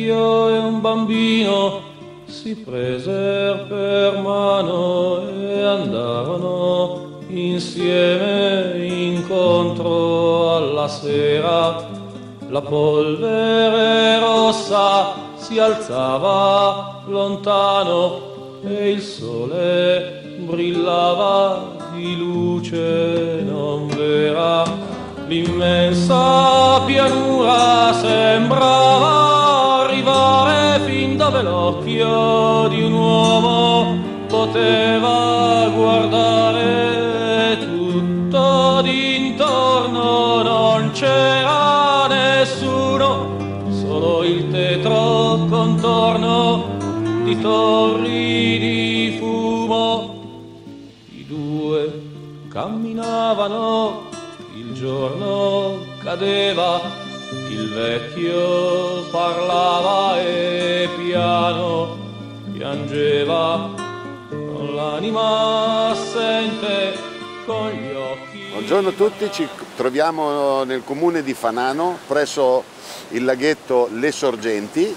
vecchio e un bambino si preser per mano e andarono insieme incontro alla sera. La polvere rossa si alzava lontano e il sole brillava di luce non vera. L'immensa pianura sembrava dove l'occhio di un uomo poteva guardare tutto d'intorno, non c'era nessuno, solo il tetro contorno di torri di fumo. I due camminavano, il giorno cadeva, vecchio parlava e piano piangeva, con l'anima assente, con gli occhi. Buongiorno a tutti, ci troviamo nel comune di Fanano, presso il laghetto Le Sorgenti,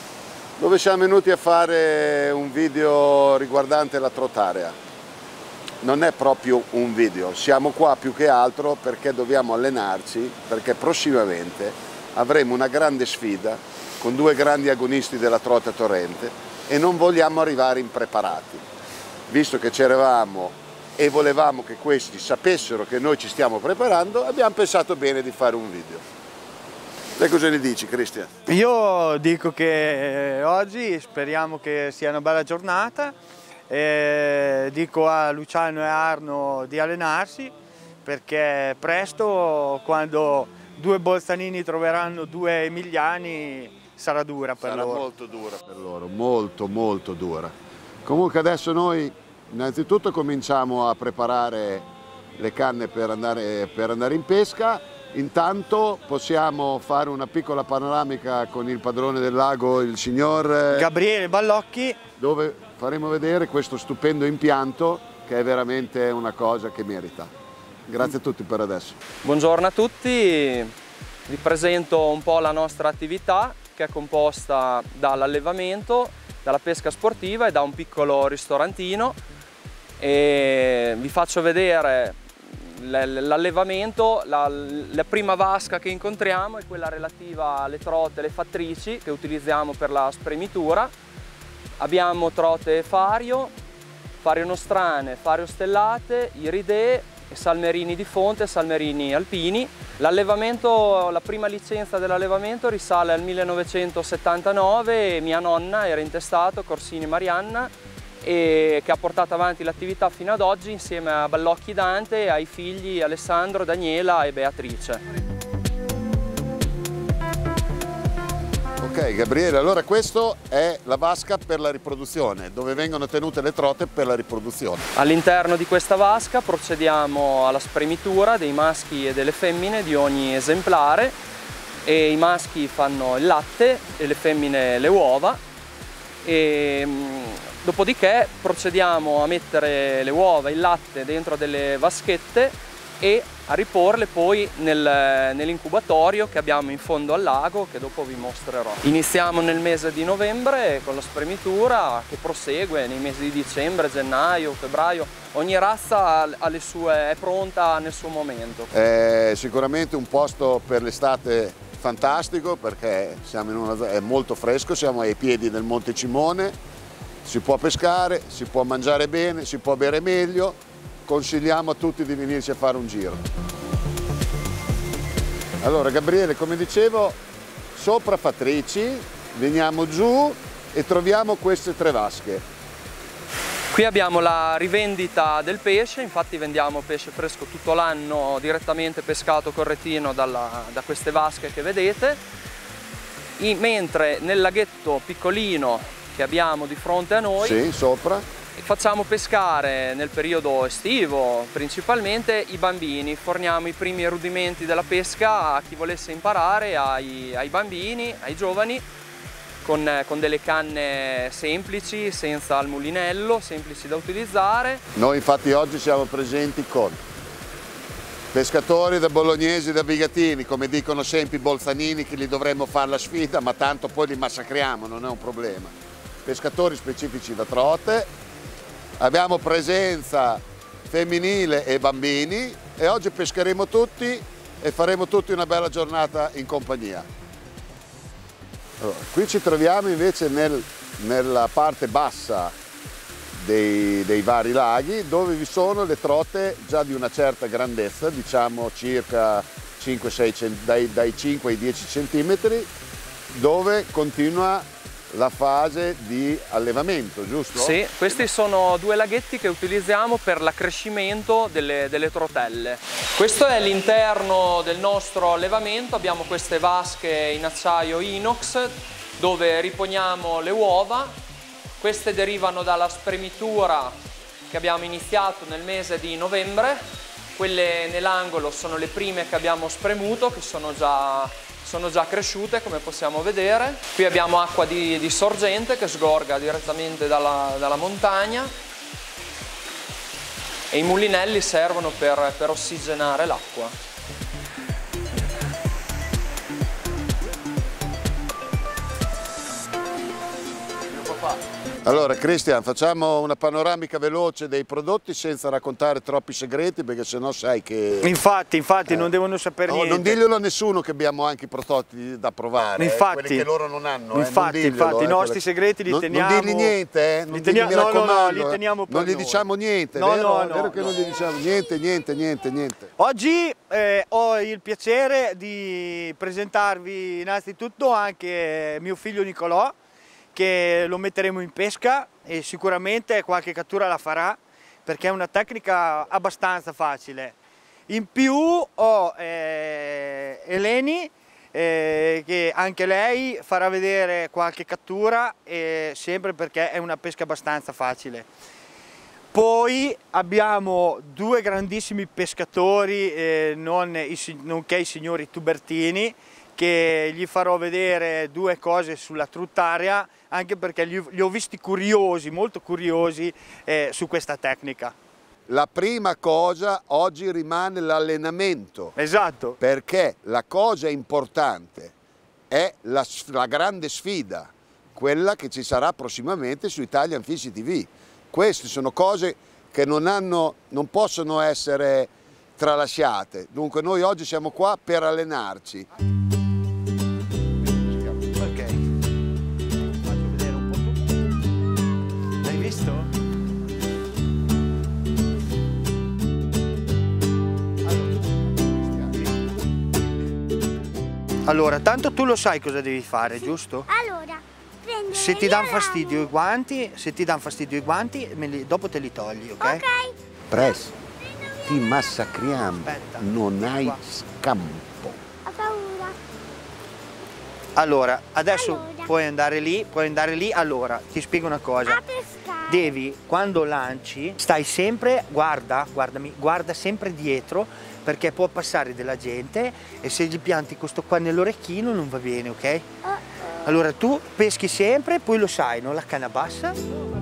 dove siamo venuti a fare un video riguardante la trotarea. Non è proprio un video, siamo qua più che altro perché dobbiamo allenarci, perché prossimamente avremo una grande sfida con due grandi agonisti della trota torrente e non vogliamo arrivare impreparati. Visto che c'eravamo e volevamo che questi sapessero che noi ci stiamo preparando, abbiamo pensato bene di fare un video. Te cosa ne dici Cristian? Io dico che oggi speriamo che sia una bella giornata, e dico a Luciano e Arno di allenarsi perché presto quando due Bolzanini troveranno due Emiliani sarà dura per Sarà loro. molto dura per loro, molto molto dura. Comunque adesso noi innanzitutto cominciamo a preparare le canne per andare, per andare in pesca, intanto possiamo fare una piccola panoramica con il padrone del lago, il signor... eh, Gabriele Ballocchi, dove faremo vedere questo stupendo impianto che è veramente una cosa che merita. Grazie a tutti per adesso. Buongiorno a tutti, vi presento un po' la nostra attività che è composta dall'allevamento, dalla pesca sportiva e da un piccolo ristorantino e vi faccio vedere l'allevamento, la, la prima vasca che incontriamo è quella relativa alle trote, le fattrici che utilizziamo per la spremitura. Abbiamo trote fario, fario nostrane, fario stellate, iridee, salmerini di fonte salmerini alpini. L'allevamento, la prima licenza dell'allevamento risale al 1979 e mia nonna era intestato Corsini Marianna e che ha portato avanti l'attività fino ad oggi insieme a Ballocchi Dante e ai figli Alessandro, Daniela e Beatrice. Ok Gabriele, allora questo è la vasca per la riproduzione, dove vengono tenute le trote per la riproduzione. All'interno di questa vasca procediamo alla spremitura dei maschi e delle femmine di ogni esemplare e i maschi fanno il latte e le femmine le uova e mm, dopodiché procediamo a mettere le uova e il latte dentro delle vaschette e a riporle poi nel- nell'incubatorio che abbiamo in fondo al lago che dopo vi mostrerò. Iniziamo nel mese di novembre con la spremitura che prosegue nei mesi di dicembre, gennaio, febbraio. Ogni razza sue- è pronta nel suo momento. È sicuramente un posto per l'estate fantastico perché una, è molto fresco, siamo ai piedi del Monte Cimone, si può pescare, si può mangiare bene, si può bere meglio, consigliamo a tutti di venirci a fare un giro. Allora Gabriele, come dicevo, sopra Fatrici, veniamo giù e troviamo queste tre vasche. Qui abbiamo la rivendita del pesce, infatti vendiamo pesce fresco tutto l'anno direttamente pescato correttino dalla- da queste vasche che vedete, I- mentre nel laghetto piccolino che abbiamo di fronte a noi Sì, sopra. Facciamo pescare nel periodo estivo principalmente i bambini, forniamo i primi rudimenti della pesca a chi volesse imparare, ai, ai bambini, ai giovani con, con delle canne semplici, senza il mulinello, semplici da utilizzare. Noi infatti oggi siamo presenti con Pescatori da bolognesi da bigatini, come dicono sempre i bolzanini che li dovremmo fare la sfida, ma tanto poi li massacriamo, non è un problema. Pescatori specifici da trote, abbiamo presenza femminile e bambini e oggi pescheremo tutti e faremo tutti una bella giornata in compagnia. Allora, qui ci troviamo invece nel, nella parte bassa dei, dei, vari laghi dove vi sono le trote già di una certa grandezza, diciamo circa 5, 6, dai, dai 5 ai 10 centimetri, dove continua la fase di allevamento, giusto? Sì, questi sono due laghetti che utilizziamo per l'accrescimento delle, delle trotelle. Questo è l'interno del nostro allevamento, abbiamo queste vasche in acciaio inox dove riponiamo le uova queste derivano dalla spremitura che abbiamo iniziato nel mese di novembre. Quelle nell'angolo sono le prime che abbiamo spremuto, che sono già, sono già cresciute come possiamo vedere. Qui abbiamo acqua di, di sorgente che sgorga direttamente dalla, dalla, montagna e i mulinelli servono per, per ossigenare l'acqua. Allora Cristian, facciamo una panoramica veloce dei prodotti senza raccontare troppi segreti perché sennò sai che... Infatti, infatti, eh. non devono sapere no, niente. Non diglielo a nessuno che abbiamo anche i prodotti da provare, infatti, eh, quelli che loro non hanno. Infatti, eh, infatti, i eh, nostri segreti li non, teniamo... Non dirgli niente, eh? Non li teniamo, digli, no, no, no, li teniamo per Non gli noi. diciamo niente, no, vero? No, no, vero che non gli diciamo niente, niente, niente, niente. Oggi eh, ho il piacere di presentarvi innanzitutto anche mio figlio Nicolò, che lo metteremo in pesca e sicuramente qualche cattura la farà perché è una tecnica abbastanza facile. In più ho eh, Eleni eh, che anche lei farà vedere qualche cattura eh, sempre perché è una pesca abbastanza facile. Poi abbiamo due grandissimi pescatori, eh, non i, nonché i signori Tubertini, che gli farò vedere due cose sulla truttaria anche perché li, ho visti curiosi, molto curiosi eh, su questa tecnica. La prima cosa oggi rimane l'allenamento. Esatto. Perché la cosa importante è la, la, grande sfida, quella che ci sarà prossimamente su Italian Fishy TV. Queste sono cose che non, hanno, non possono essere tralasciate. Dunque noi oggi siamo qua per allenarci. Allora, tanto tu lo sai cosa devi fare, sì. giusto? Allora, prendo Se ti danno fastidio i guanti, se ti danno fastidio i guanti, li, dopo te li togli, ok? Ok. Press, ti massacriamo, Aspetta. non hai Qua. scampo. Ho paura. Allora, adesso allora. puoi andare lì, puoi andare lì, allora, ti spiego una cosa. A pescare. Devi, quando lanci, stai sempre, guarda, guardami, guarda sempre dietro perché può passare della gente e se gli pianti questo qua nell'orecchino non va bene, ok? Allora tu peschi sempre, poi lo sai, no? La canna bassa.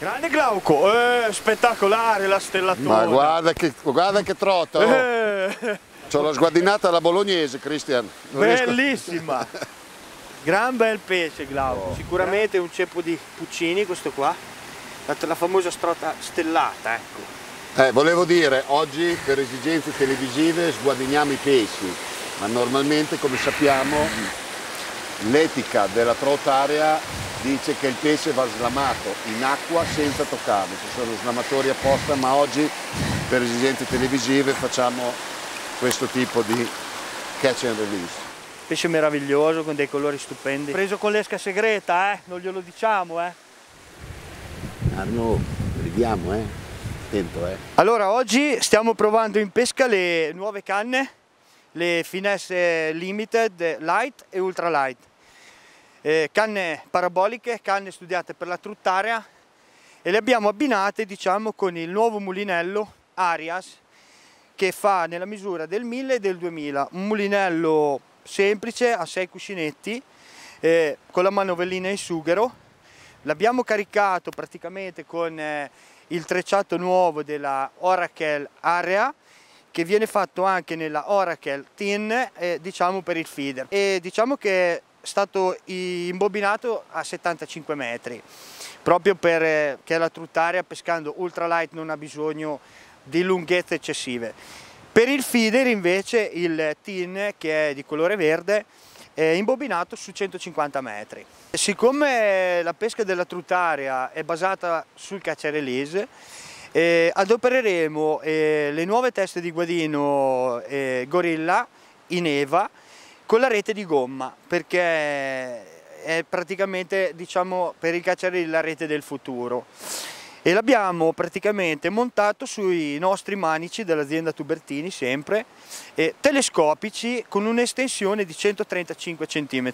Grande Glauco, eh, spettacolare la stellatona. Ma guarda che, guarda che trotto. Oh. Eh. C'ho la sguardinata alla bolognese, Cristian. Bellissima. Gran bel pesce Glauco, oh. sicuramente un ceppo di Puccini questo qua, la, la famosa strota stellata, ecco. Eh, volevo dire, oggi per esigenze televisive sguadiniamo i pesci, ma normalmente come sappiamo l'etica della trotaria dice che il pesce va slamato in acqua senza toccarlo, ci sono slamatori apposta, ma oggi per esigenze televisive facciamo questo tipo di catch and release. Pesce meraviglioso con dei colori stupendi. Preso con l'esca segreta, eh? Non glielo diciamo, eh? Arno, vediamo, eh? Attento, eh? Allora, oggi stiamo provando in pesca le nuove canne, le Finesse Limited Light e Ultra Light. Eh, canne paraboliche, canne studiate per la truttarea e le abbiamo abbinate, diciamo, con il nuovo mulinello Arias che fa nella misura del 1000 e del 2000, un mulinello semplice a 6 cuscinetti eh, con la manovellina in sughero. L'abbiamo caricato praticamente con eh, il trecciato nuovo della Oracle Area che viene fatto anche nella Oracle Tin eh, diciamo per il feeder e diciamo che stato imbobinato a 75 metri proprio perché eh, la truttaria pescando ultralight non ha bisogno di lunghezze eccessive. Per il feeder invece il tin che è di colore verde è imbobinato su 150 metri. Siccome la pesca della truttaria è basata sul release, eh, adopereremo eh, le nuove teste di guadino eh, Gorilla in Eva con la rete di gomma perché è praticamente diciamo per i cacciari la rete del futuro. E l'abbiamo praticamente montato sui nostri manici dell'azienda Tubertini sempre eh, telescopici con un'estensione di 135 cm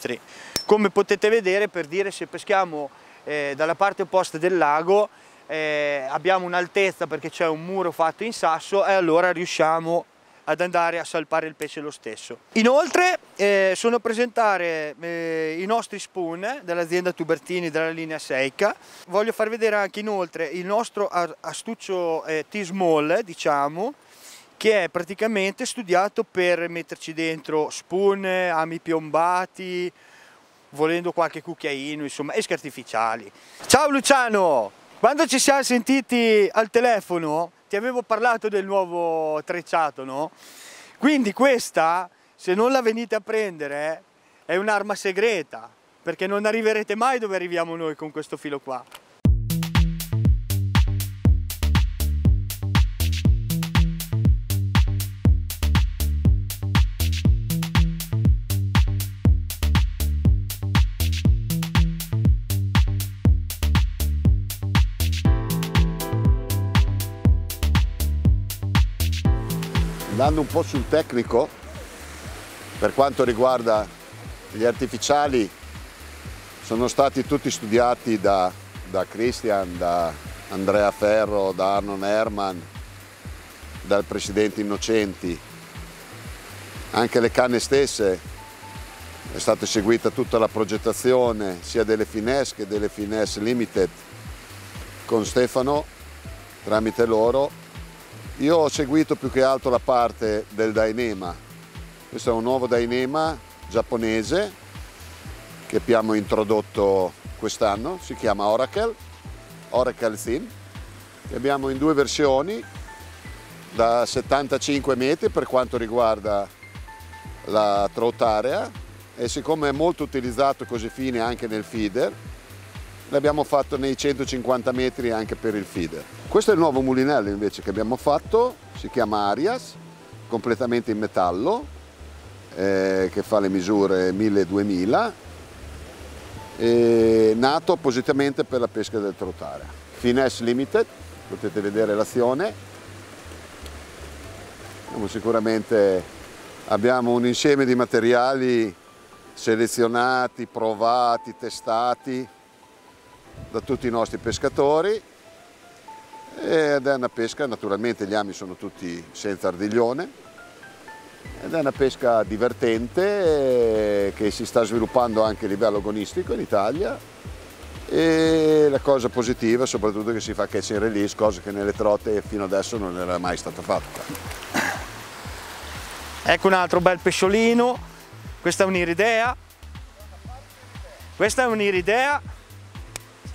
come potete vedere per dire se peschiamo eh, dalla parte opposta del lago eh, abbiamo un'altezza perché c'è un muro fatto in sasso e allora riusciamo ad andare a salpare il pesce lo stesso. Inoltre eh, sono a presentare eh, i nostri spoon dell'azienda Tubertini della linea Seika. Voglio far vedere anche inoltre il nostro astuccio eh, T-Small, diciamo, che è praticamente studiato per metterci dentro spoon, ami piombati, volendo qualche cucchiaino, insomma, esche artificiali. Ciao Luciano! Quando ci siamo sentiti al telefono ti avevo parlato del nuovo trecciato, no? Quindi questa, se non la venite a prendere, è un'arma segreta, perché non arriverete mai dove arriviamo noi con questo filo qua. Andando un po' sul tecnico per quanto riguarda gli artificiali sono stati tutti studiati da, da Christian, da Andrea Ferro, da Arnon Herman, dal presidente Innocenti. Anche le canne stesse è stata eseguita tutta la progettazione sia delle Finesse che delle Finesse Limited con Stefano tramite loro io ho seguito più che altro la parte del Dainema. Questo è un nuovo Dainema giapponese che abbiamo introdotto quest'anno, si chiama Oracle, Oracle Thin, che abbiamo in due versioni, da 75 metri per quanto riguarda la trout area e siccome è molto utilizzato così fine anche nel feeder, l'abbiamo fatto nei 150 metri anche per il feeder. Questo è il nuovo mulinello invece che abbiamo fatto, si chiama Arias, completamente in metallo, eh, che fa le misure 1000-2000, nato appositamente per la pesca del trotare. Finesse Limited, potete vedere l'azione. Sicuramente abbiamo un insieme di materiali selezionati, provati, testati da tutti i nostri pescatori. Ed è una pesca, naturalmente gli ami sono tutti senza ardiglione. Ed è una pesca divertente che si sta sviluppando anche a livello agonistico in Italia. E la cosa positiva soprattutto che si fa catch and release, cosa che nelle trote fino adesso non era mai stata fatta. Ecco un altro bel pesciolino, questa è un'iridea, questa è un'iridea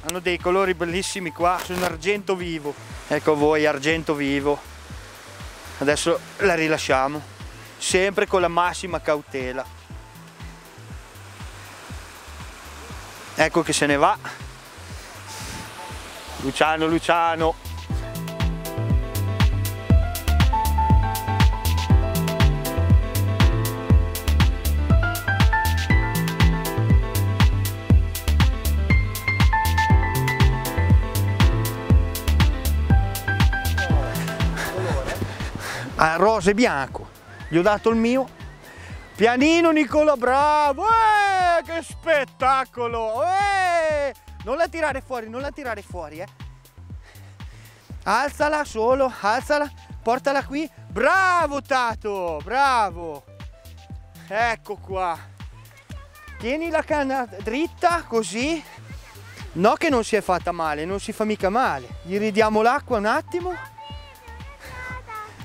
hanno dei colori bellissimi qua sono argento vivo. Ecco voi argento vivo. Adesso la rilasciamo sempre con la massima cautela. Ecco che se ne va. Luciano Luciano rosa e bianco. Gli ho dato il mio. Pianino Nicola, bravo! Eh, che spettacolo! Eh! Non la tirare fuori, non la tirare fuori, eh! Alzala solo, alzala, portala qui. Bravo Tato, bravo! Ecco qua. Tieni la canna dritta, così. No che non si è fatta male, non si fa mica male. Gli ridiamo l'acqua un attimo.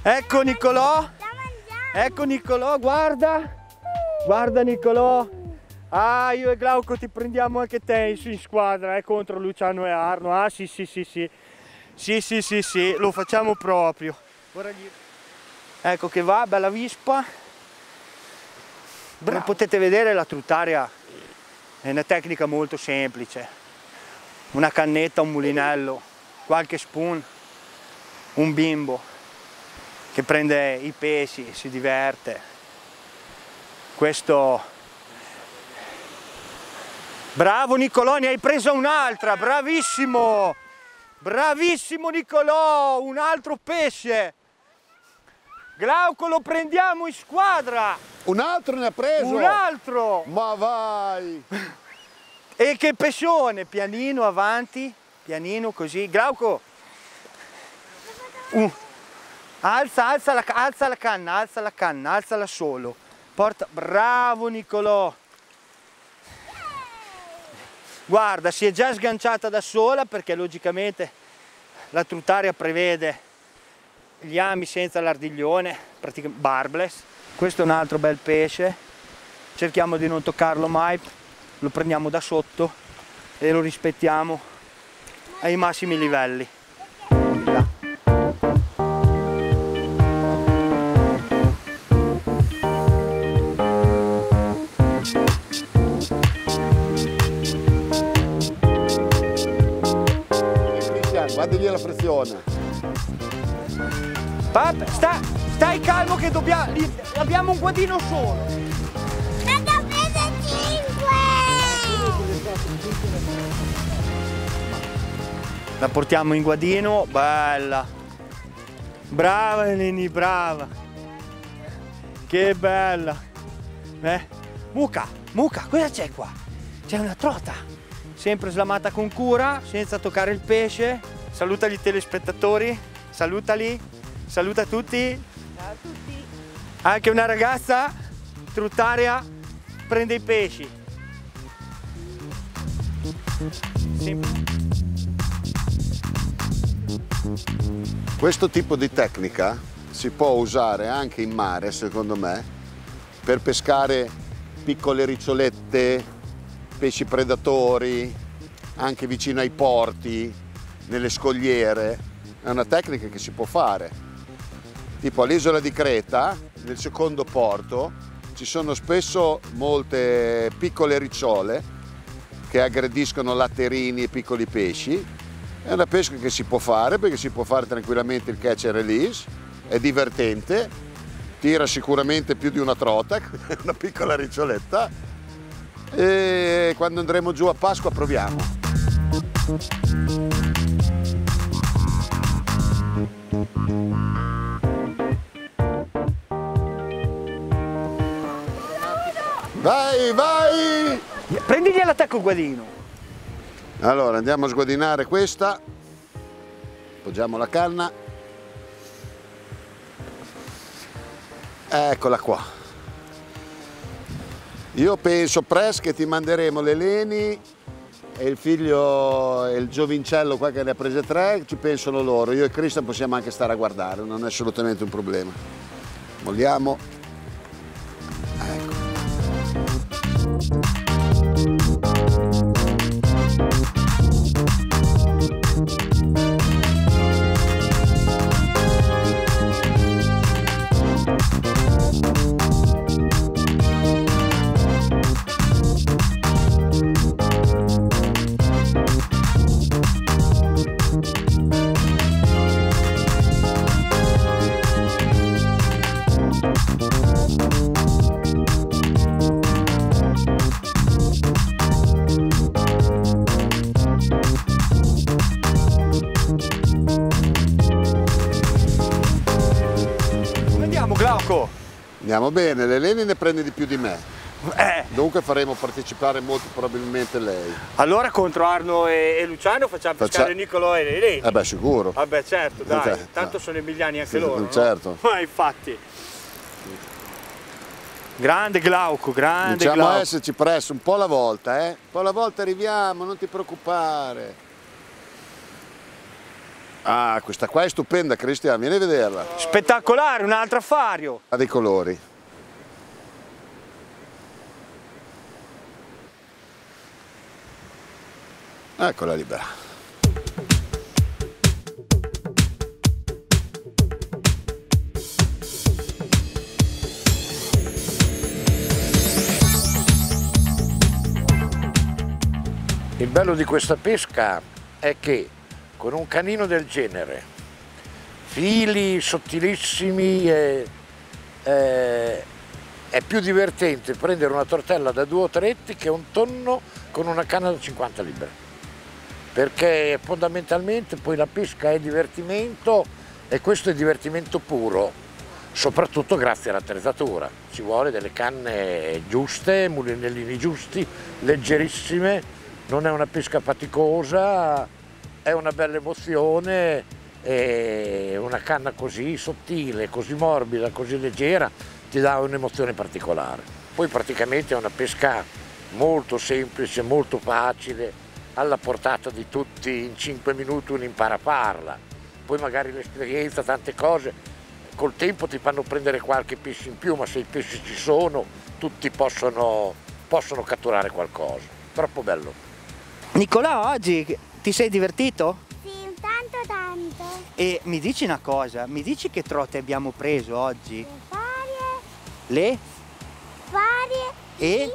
Ecco Nicolò. Ecco Nicolò, guarda. Guarda Nicolò. Ah, io e Glauco ti prendiamo anche te in squadra, eh, contro Luciano e Arno. Ah, sì, sì, sì, sì. Sì, sì, sì, sì, lo facciamo proprio. Ecco che va, bella vispa. Come potete vedere la trutaria è una tecnica molto semplice. Una cannetta, un mulinello, qualche spoon, un bimbo che prende i pesci, si diverte. Questo... Bravo Nicolò, ne hai presa un'altra, bravissimo! Bravissimo Nicolò, un altro pesce. Glauco lo prendiamo in squadra. Un altro ne ha preso? Un altro. Ma vai. E che pescione, pianino avanti, pianino così. Glauco. Uh. Alza, alza la, alza la canna, alza la canna, alzala solo. Porta, bravo Nicolò. Guarda, si è già sganciata da sola perché logicamente la trutaria prevede gli ami senza l'ardiglione, praticamente barbless. Questo è un altro bel pesce, cerchiamo di non toccarlo mai, lo prendiamo da sotto e lo rispettiamo ai massimi livelli. Guardigli la pressione. Papà, sta, stai calmo che dobbiamo, abbiamo un guadino solo. 5! La portiamo in guadino, bella. Brava Eleni, brava. Che bella. Eh? Muca, Muca, cosa c'è qua? C'è una trota. Sempre slamata con cura, senza toccare il pesce. Saluta gli telespettatori, salutali, saluta tutti. Ciao a tutti. Anche una ragazza truttaria prende i pesci. Questo tipo di tecnica si può usare anche in mare, secondo me, per pescare piccole ricciolette, pesci predatori, anche vicino ai porti, nelle scogliere, è una tecnica che si può fare. Tipo all'isola di Creta, nel secondo porto, ci sono spesso molte piccole ricciole che aggrediscono latterini e piccoli pesci. È una pesca che si può fare perché si può fare tranquillamente il catch and release, è divertente, tira sicuramente più di una trota, una piccola riccioletta e quando andremo giù a Pasqua proviamo. Vai, vai! Prendigli l'attacco guadino. Allora, andiamo a sguadinare questa. Appoggiamo la canna. Eccola qua. Io penso Pres che ti manderemo le leni e il figlio e il giovincello qua che ne ha prese tre, ci pensano loro. Io e Cristian possiamo anche stare a guardare, non è assolutamente un problema. Molliamo. Andiamo bene, l'Eleni ne prende di più di me. Eh, Dunque faremo partecipare molto probabilmente lei. allora contro Arno e, e Luciano facciamo Faccia- pescare Nicolò e Eleni. Eh beh, sicuro. Vabbè certo, dai, Cioè, tanto no. sono emiliani anche Sì, loro. no? certo. Ma infatti. Grande Glauco, grande Diciamo Glauco. esserci presso un po' alla volta, eh? Un po' alla volta arriviamo, non ti preoccupare. Ah, questa qua è stupenda, Cristian, vieni a vederla. Spettacolare, un altro affario. Ha dei colori. Eccola libera. Il bello di questa pesca è che con un canino del genere, fili sottilissimi, e, eh, è più divertente prendere una tortella da due o tre etti che un tonno con una canna da 50 libbre. Perché fondamentalmente poi la pesca è divertimento e questo è divertimento puro, soprattutto grazie all'attrezzatura. Ci vuole delle canne giuste, mulinellini giusti, leggerissime, non è una pesca faticosa, è una bella emozione e una canna così sottile, così morbida, così leggera ti dà un'emozione particolare. Poi praticamente è una pesca molto semplice, molto facile, alla portata di tutti, in 5 minuti uno impara a farla. Poi magari l'esperienza, tante cose, col tempo ti fanno prendere qualche pesce in più, ma se i pesci ci sono tutti possono, possono catturare qualcosa. Troppo bello. Nicolò, oggi ti sei divertito? Sì, tanto tanto. E mi dici una cosa, mi dici che trote abbiamo preso oggi? Le varie, Le varie e,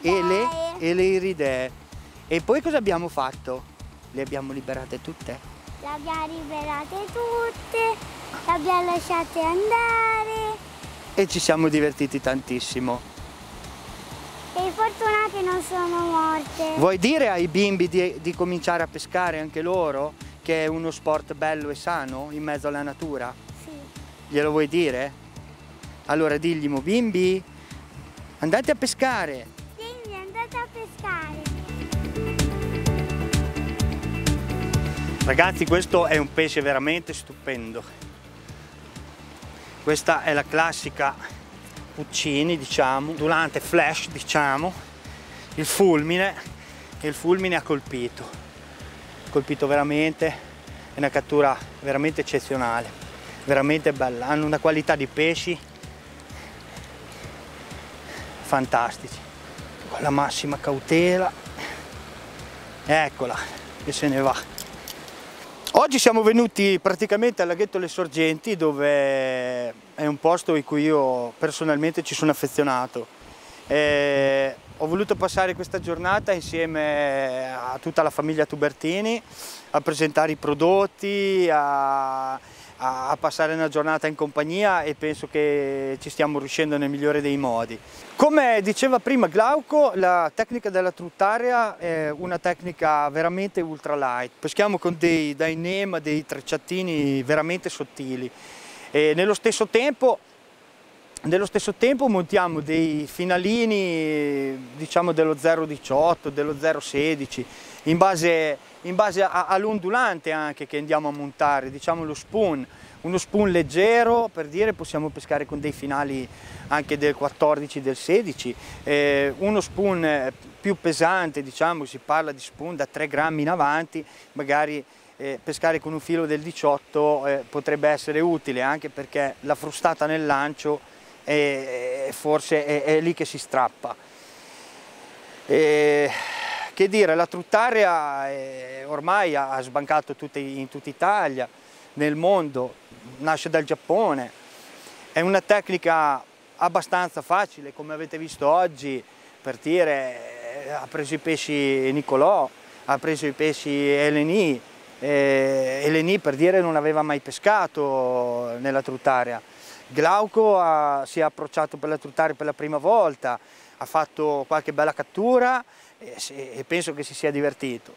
e le e le iridee. E poi cosa abbiamo fatto? Le abbiamo liberate tutte? Le abbiamo liberate tutte, le abbiamo lasciate andare. E ci siamo divertiti tantissimo. E fortunate non sono morte. Vuoi dire ai bimbi di, di cominciare a pescare anche loro? Che è uno sport bello e sano in mezzo alla natura? Sì. Glielo vuoi dire? Allora digli, mo bimbi, andate a pescare. Ragazzi, questo è un pesce veramente stupendo. Questa è la classica Puccini, diciamo, durante flash, diciamo, il fulmine, e il fulmine ha colpito. Ha colpito veramente, è una cattura veramente eccezionale, veramente bella. Hanno una qualità di pesci fantastici, con la massima cautela. Eccola, che se ne va. Oggi siamo venuti praticamente al laghetto Le Sorgenti dove è un posto in cui io personalmente ci sono affezionato. E ho voluto passare questa giornata insieme a tutta la famiglia Tubertini a presentare i prodotti, a, a- passare una giornata in compagnia e penso che ci stiamo riuscendo nel migliore dei modi. Come diceva prima Glauco, la tecnica della truttaria è una tecnica veramente ultralight. Peschiamo con dei dainema, dei trecciatini veramente sottili e nello stesso tempo nello stesso tempo montiamo dei finalini diciamo dello 0,18, dello 0,16 in base, in base all'ondulante anche che andiamo a montare, diciamo lo spoon, uno spoon leggero per dire possiamo pescare con dei finali anche del 14, del 16, eh, uno spoon eh, più pesante diciamo si parla di spoon da 3 grammi in avanti, magari eh, pescare con un filo del 18 eh, potrebbe essere utile anche perché la frustata nel lancio e forse è, è lì che si strappa. E, che dire, la truttaria eh, ormai ha, sbancato tutti- in tutta Italia, nel mondo, nasce dal Giappone, è una tecnica abbastanza facile, come avete visto oggi, per dire, eh, ha preso i pesci Nicolò, ha preso i pesci Eleni, eh, Eleni per dire non aveva mai pescato nella truttaria. Glauco ha- si è approcciato per la truttaria per la prima volta, ha fatto qualche bella cattura e, si- e penso che si sia divertito.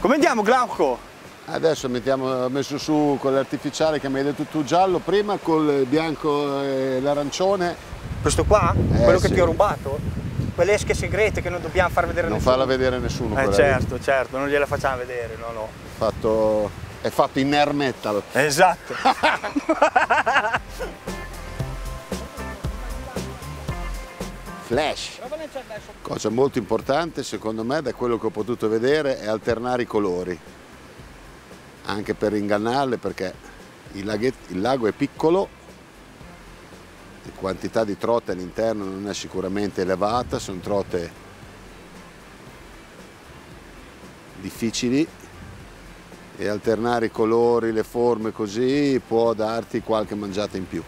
Come andiamo Glauco? Adesso mettiamo, ho messo su con l'artificiale che mi hai detto tu giallo, prima col bianco e l'arancione. Questo qua? Eh, Quello che sì. ti ho rubato? Quelle esche segrete che non dobbiamo far vedere a Non nessuno. farla vedere a nessuno. Eh certo, certo, non gliela facciamo vedere, no no. Fatto, è fatto in air metal. Esatto. Flash. Cosa molto importante secondo me da quello che ho potuto vedere è alternare i colori. Anche per ingannarle perché il, il lago è piccolo, la quantità di trote all'interno non è sicuramente elevata, sono trote difficili e alternare i colori, le forme così può darti qualche mangiata in più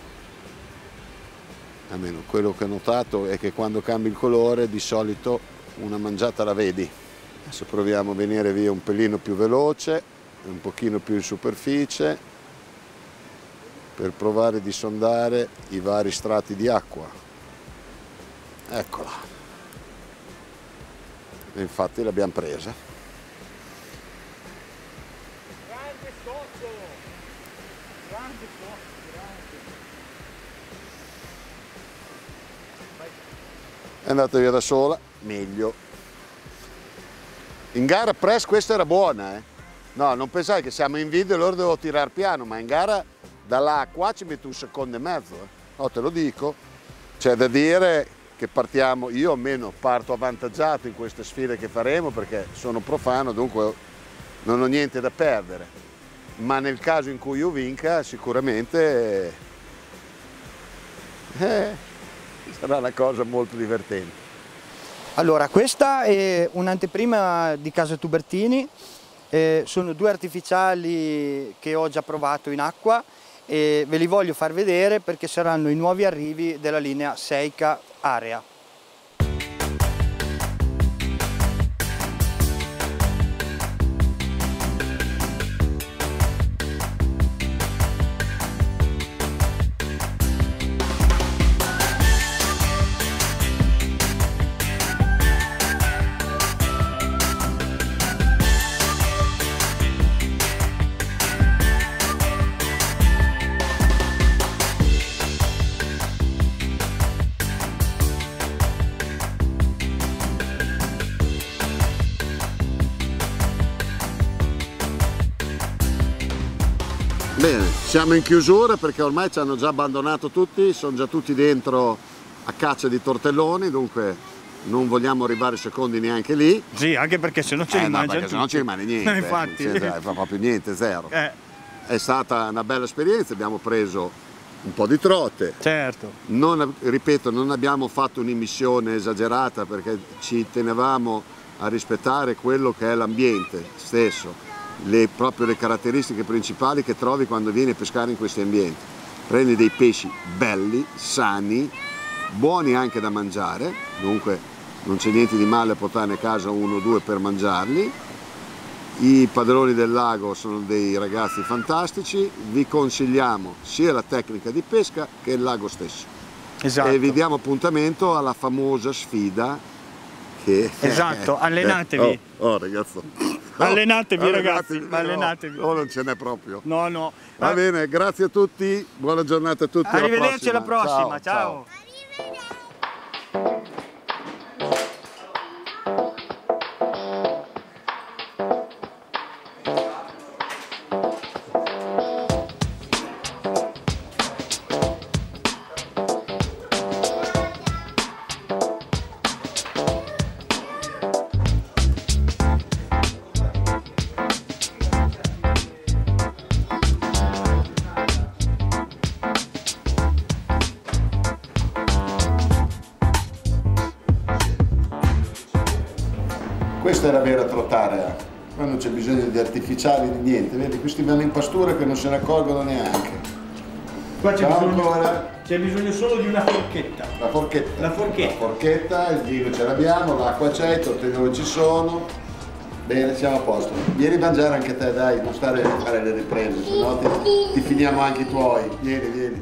almeno quello che ho notato è che quando cambi il colore di solito una mangiata la vedi. Adesso proviamo a venire via un pelino più veloce, un pochino più in superficie per provare di sondare i vari strati di acqua. Eccola. E infatti l'abbiamo presa. È andata via da sola, meglio. In gara press questa era buona, eh? No, non pensai che siamo in video e loro devo tirare piano, ma in gara da là a qua ci metto un secondo e mezzo. eh. No, te lo dico. C'è da dire che partiamo, io almeno parto avvantaggiato in queste sfide che faremo perché sono profano, dunque non ho niente da perdere. Ma nel caso in cui io vinca, sicuramente eh, sarà una cosa molto divertente. Allora, questa è un'anteprima di Casa Tubertini, eh, sono due artificiali che ho già provato in acqua e ve li voglio far vedere perché saranno i nuovi arrivi della linea Seika Area. Siamo in chiusura perché ormai ci hanno già abbandonato tutti, sono già tutti dentro a caccia di tortelloni, dunque non vogliamo arrivare secondi neanche lì. Sì, anche perché se no ce Eh, li no, mangiano perché se no ci rimane niente. Eh, eh, infatti. non c'è- fa proprio niente, zero. Eh, È stata una bella esperienza, abbiamo preso un po' di trote, certo. Non, ripeto, non abbiamo fatto un'immissione esagerata perché ci tenevamo a rispettare quello che è l'ambiente stesso, le, proprio le caratteristiche principali che trovi quando vieni a pescare in questi ambienti. Prendi dei pesci belli, sani, buoni anche da mangiare, dunque non c'è niente di male a portarne a casa uno o due per mangiarli. I padroni del lago sono dei ragazzi fantastici, vi consigliamo sia la tecnica di pesca che il lago stesso. Esatto. E vi diamo appuntamento alla famosa sfida che... Esatto, allenatevi. Oh, oh, ragazzo. Allenatevi, Oh, ragazzi, no, allenatevi. No, non ce n'è proprio. No, no. Va Ah, bene, grazie a tutti, buona giornata a tutti. alla Arrivederci alla prossima, ciao. ciao. Questa di artificiali di niente, vedi questi vanno in pastura che non se ne accorgono neanche. Qua c'è bisogno, bisogno solo di una forchetta. La forchetta. La forchetta. La forchetta, il vino ce l'abbiamo, l'acqua c'è, i tortelloni ci sono. Bene, siamo a posto. Vieni a mangiare anche te, dai, non stare a fare le riprese, se no ti, ti finiamo anche i tuoi. Vieni, vieni.